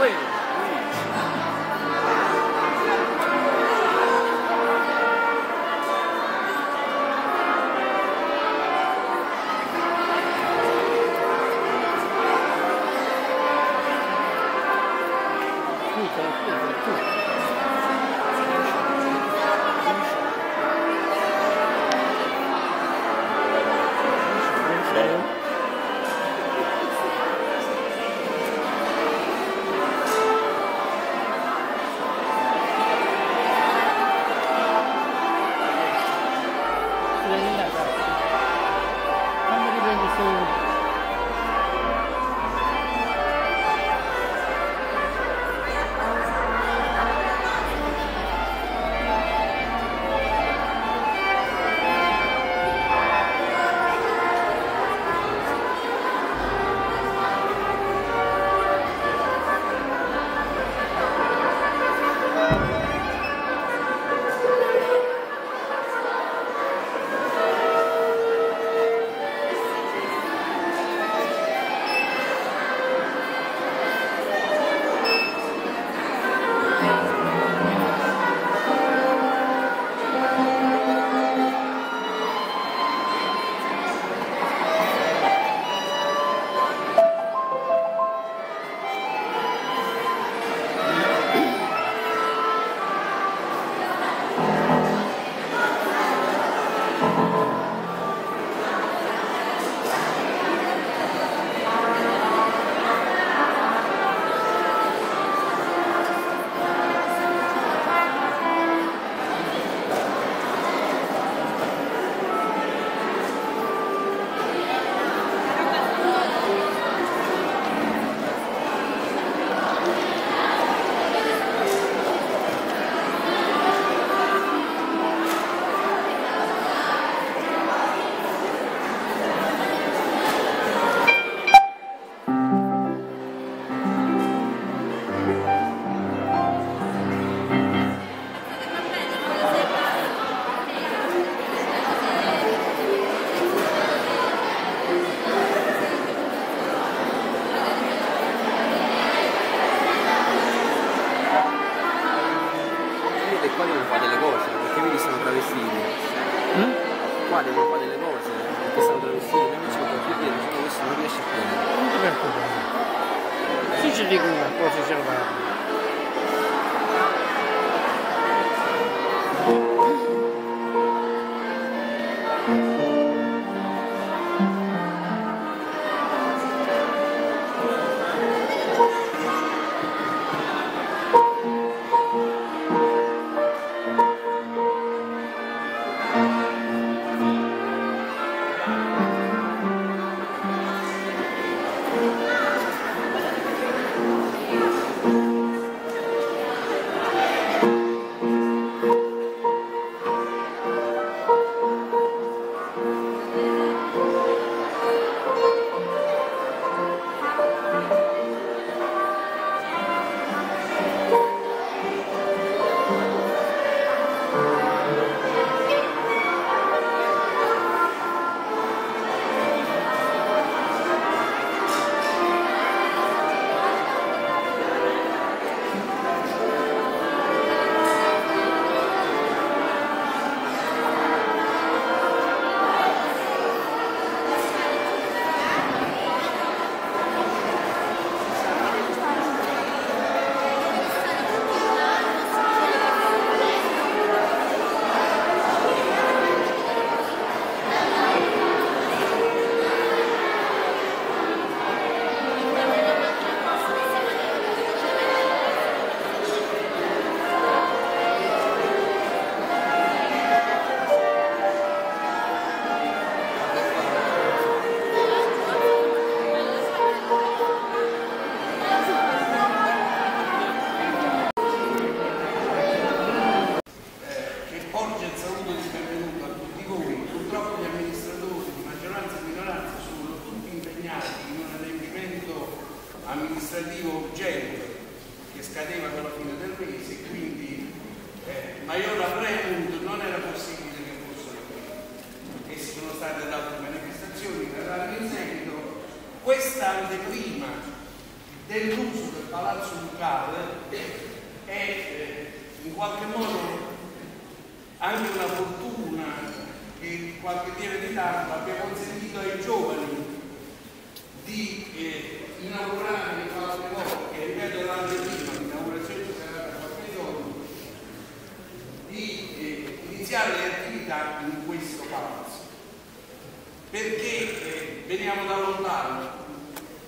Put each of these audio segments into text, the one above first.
please. Devono fare delle cose, perché stanno travestiti, noi non ci può più dire, solo questo non riesce a prendere. Non ti preoccupare. Dico una cosa, ce la qualche modo anche una fortuna che qualche lieve ritardo abbia consentito ai giovani di eh, inaugurare qualche volta, che ripeto l'anno prima, l'inaugurazione sarà tra qualche giorno, di eh, iniziare le attività in questo palazzo. Perché eh, veniamo da lontano,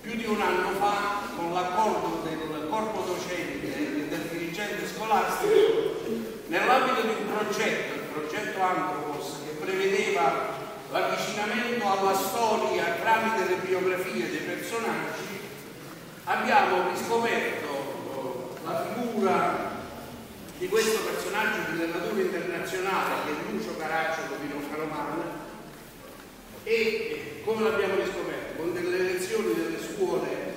più di un anno fa, con l'accordo del corpo docente e del dirigente scolastico, nell'ambito di un progetto, il progetto Antropos, che prevedeva l'avvicinamento alla storia tramite le biografie dei personaggi, abbiamo riscoperto eh, la figura di questo personaggio di letteratura internazionale che è Lucio Caracciolo di Roccaromana e eh, come l'abbiamo riscoperto? Con delle lezioni delle scuole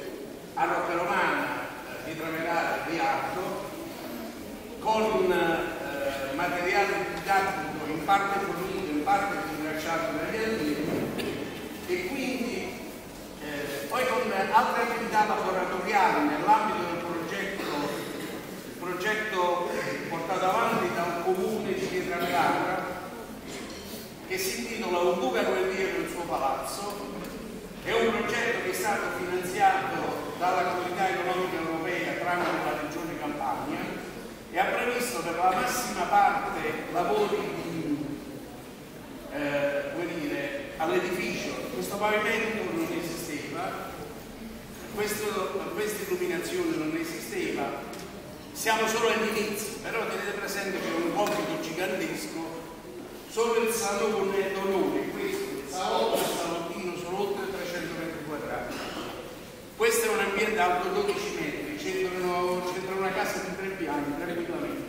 a Roccaromana, eh, di Tramerare e di Arco, con eh, materiale didattico in parte fornito, in parte rintracciato dagli allievi e quindi eh, poi con altre attività laboratoriali nell'ambito del progetto, progetto portato avanti dal comune di Pietramerata che si intitola Un duca guerriero il suo palazzo, è un progetto che è stato finanziato dalla Comunità Economica Europea tramite la Regione Campania e ha previsto per la massima parte lavori eh, dire, all'edificio. Questo pavimento non esisteva, questo- questa illuminazione non esisteva, siamo solo agli inizi, però tenete presente che è un compito gigantesco solo il salone d'onore, questo, il salotto e il salottino sono oltre 300 metri quadrati. Questo è un ambiente alto 12 metri, c'entra una casa di tre piani, tranquillamente.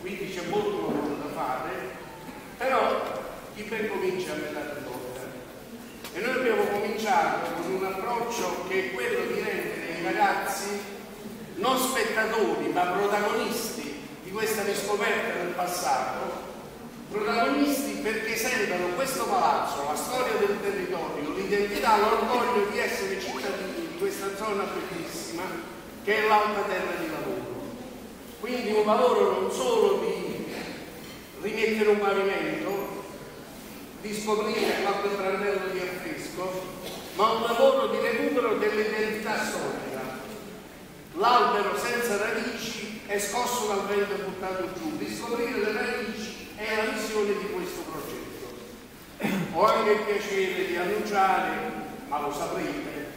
Quindi c'è molto lavoro da fare, però chi ben comincia a metà dell'opera. E noi abbiamo cominciato con un approccio che è quello di rendere i ragazzi non spettatori ma protagonisti di questa riscoperta del passato protagonisti perché sentono questo palazzo, la storia del territorio, l'identità, l'orgoglio di essere cittadini di questa zona bellissima che è l'alta terra di lavoro. Quindi un lavoro non solo di rimettere un pavimento, di scoprire qualche tranello di affresco, ma un lavoro di recupero dell'identità storica. L'albero senza radici è scosso dal vento buttato giù, di scoprire le radici è la missione di questo progetto. Ho anche il piacere di annunciare, ma lo saprete,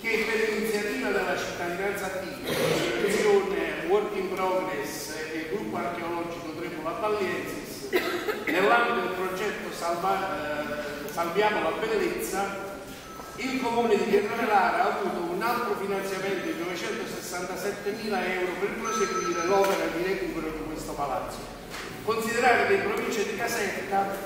che per iniziativa della cittadinanza attiva, l'associazione Work in Progress e il gruppo archeologico Tremola Balliensis, nell'ambito del progetto Salva, eh, Salviamo la Bellezza, il comune di Pietramelara ha avuto un altro finanziamento di 967 mila euro per proseguire l'opera di recupero di questo palazzo. Considerate che in provincia di Caserta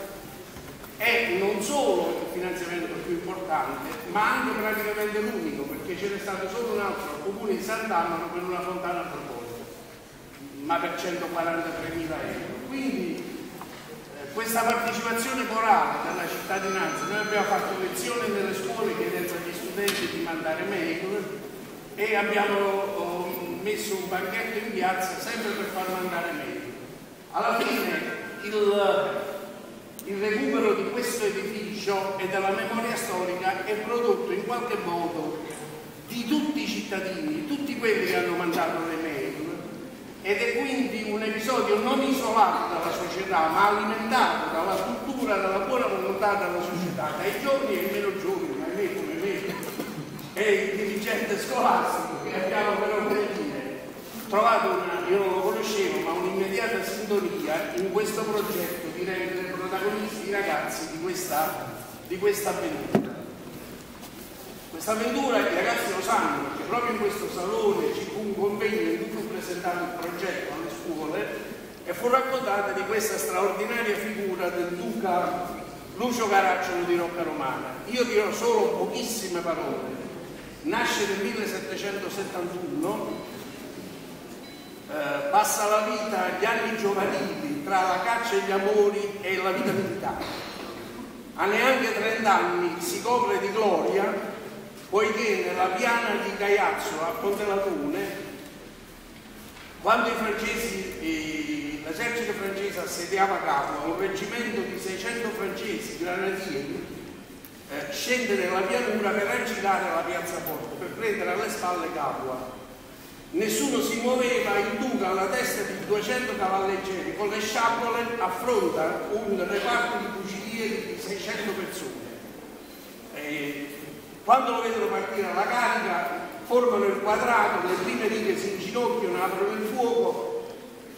è non solo il finanziamento più importante, ma anche praticamente l'unico, perché ce n'è stato solo un altro al comune di Sant'Amaro per una fontana proposita, ma per 143 mila euro. Quindi questa partecipazione morale della cittadinanza, noi abbiamo fatto lezioni nelle scuole chiedendo agli studenti di mandare mail e abbiamo oh, messo un banchetto in piazza sempre per far mandare mail. Alla fine il, il recupero di questo edificio e della memoria storica è prodotto in qualche modo di tutti i cittadini, tutti quelli che hanno mandato le mail ed è quindi un episodio non isolato dalla società ma alimentato dalla cultura, dalla buona volontà della società, dai giorni ai meno giorni, ma me come me. E il dirigente scolastico che abbiamo però come dire trovato una, io non lo conoscevo, ma un'immediata sintonia in questo progetto di rendere protagonisti i ragazzi di questa, di questa avventura. Questa avventura i ragazzi lo sanno proprio in questo salone ci fu un convegno in cui fu presentato il progetto alle scuole e fu raccontata di questa straordinaria figura del duca Lucio Caracciolo di Rocca Romana. Io dirò solo pochissime parole. Nasce nel 1771, eh, passa la vita, gli anni giovanili tra la caccia e gli amori e la vita militare. A neanche 30 anni si copre di gloria poiché nella piana di Gaiazzo a Pontelatone, quando francesi, l'esercito francese assediava Capua, un reggimento di 600 francesi granatieri eh, scende nella pianura per agitare la piazza Porto, per prendere alle spalle Capua. Nessuno si muoveva, il duca alla testa di 200 cavalleggeri con le sciabole affronta un reparto di fucilieri di 600 persone. E quando lo vedono partire alla carica, formano il quadrato, le prime righe si inginocchiano, aprono il fuoco,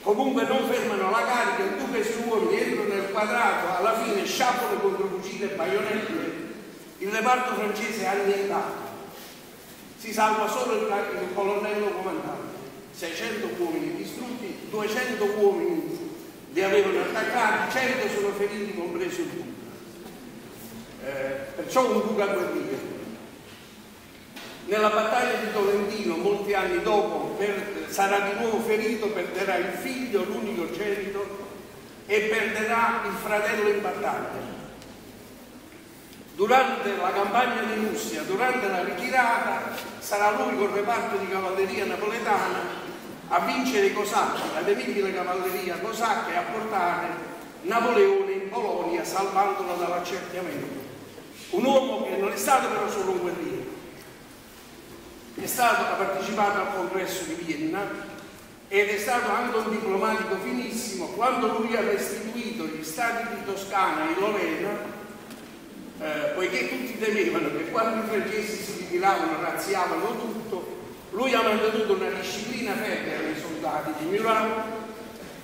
comunque non fermano la carica, il duca e i suoi uomini entrano nel quadrato, alla fine sciappano contro fucile e baionette, il reparto francese è annientato. Si salva solo il, il colonnello comandante, 600 uomini distrutti, 200 uomini li avevano attaccati, 100 sono feriti, compreso il duca. Eh, perciò un duca guerriero. Nella battaglia di Tolentino, molti anni dopo, per, sarà di nuovo ferito, perderà il figlio, l'unico genito, e perderà il fratello in battaglia. Durante la campagna di Russia, durante la ritirata, sarà lui col reparto di cavalleria napoletana a vincere i cosacchi, la cavalleria cosacca e a portare Napoleone in Polonia salvandolo dall'accerchiamento. Un uomo che non è stato però solo un guerriero, è stato, ha partecipato al congresso di Vienna ed è stato anche un diplomatico finissimo. Quando lui ha restituito gli stati di Toscana e Lorena, eh, poiché tutti temevano che quando i francesi si ritiravano, razziavano tutto, lui ha mantenuto una disciplina ferrea ai soldati di Murat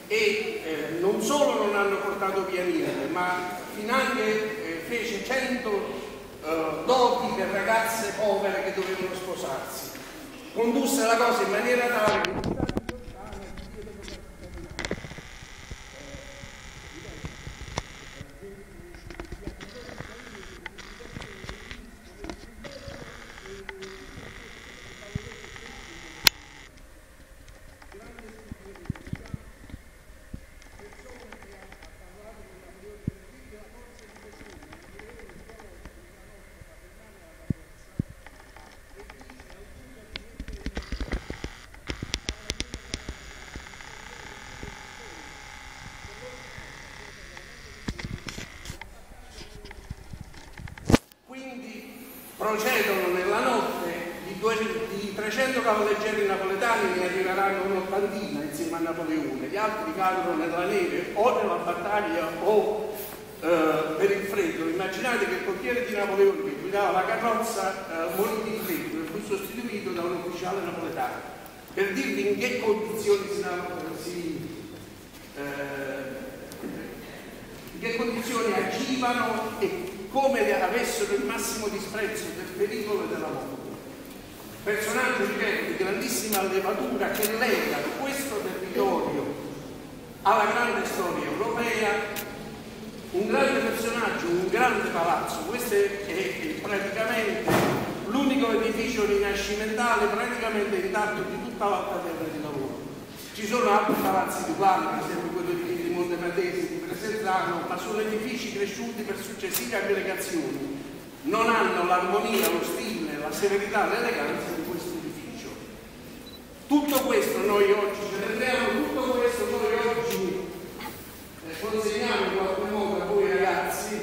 e eh, non solo non hanno portato via niente, ma finanche eh, fece 100 eh, doti per ragazze povere che dovevano sposarsi. Condusse la cosa in maniera tale che procedono nella notte di, due, di 300 cavalleggeri napoletani ne arriveranno un'ottantina insieme a Napoleone, gli altri cadono nella neve o nella battaglia o eh, per il freddo. Immaginate che il portiere di Napoleone che guidava la carrozza eh, morì di freddo e fu sostituito da un ufficiale napoletano. Per dirvi in che condizioni si, si eh, in che condizioni agivano e come avessero il massimo disprezzo del pericolo e della morte. Personaggio, di grandissima levatura che lega questo territorio alla grande storia europea, un grande personaggio, un grande palazzo. Questo è praticamente l'unico edificio rinascimentale praticamente intatto di tutta l'alta terra di lavoro. Ci sono altri palazzi di uguali, per esempio quello di Monte Matesi, di Presenzano, ma sono edifici cresciuti per successive aggregazioni. Non hanno l'armonia, lo stile, la severità, l'eleganza di questo edificio. Tutto questo noi oggi celebriamo, tutto questo noi oggi eh, consegniamo in qualche modo a voi ragazzi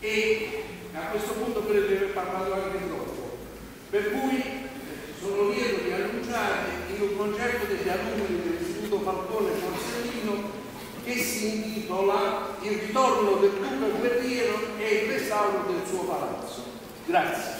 e a questo punto credo di aver parlato anche troppo. Per cui eh, sono lieto di annunciare concerto degli alunni dell'Istituto Falcone Porcellino che si intitola Il ritorno del duca guerriero e il restauro del suo palazzo. Grazie.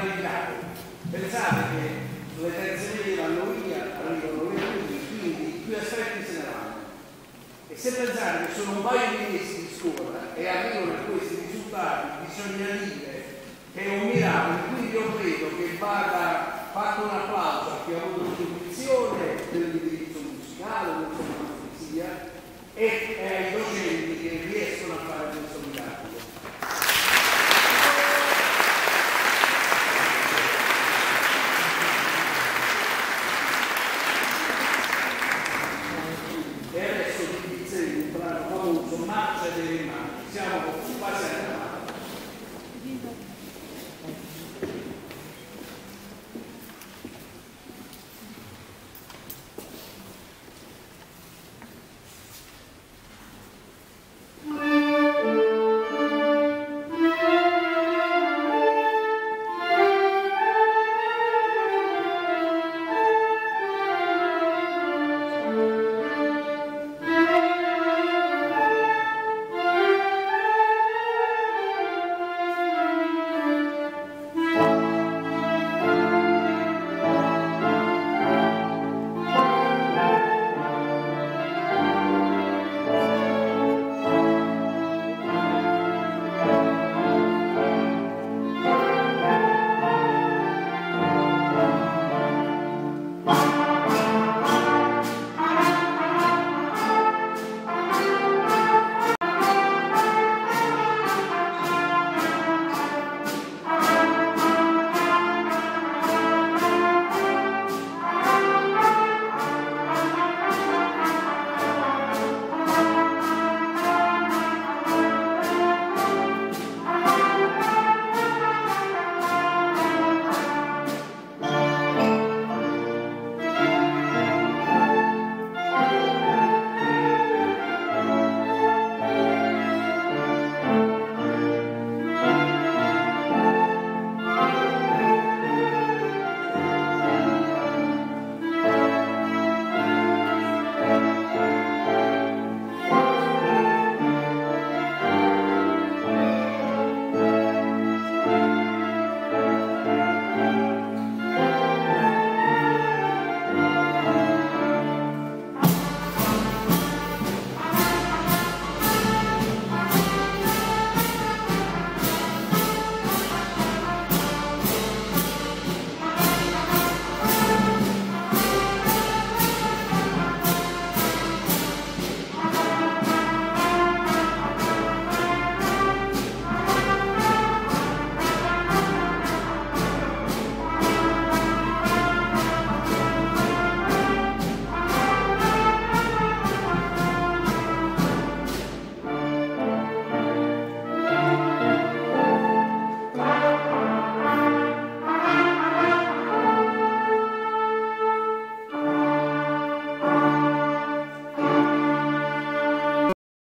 Grado. Pensate che sulle terze medie vanno via, arrivano via tutti, quindi più aspetti se ne vanno. E se pensate che sono un paio di mesi di scuola e arrivano a questi risultati, bisogna dire che è un miracolo, quindi io credo che vada fatto un applauso a chi ha avuto l'intuizione dell'indirizzo musicale, sia, e ai docenti che riescono a fare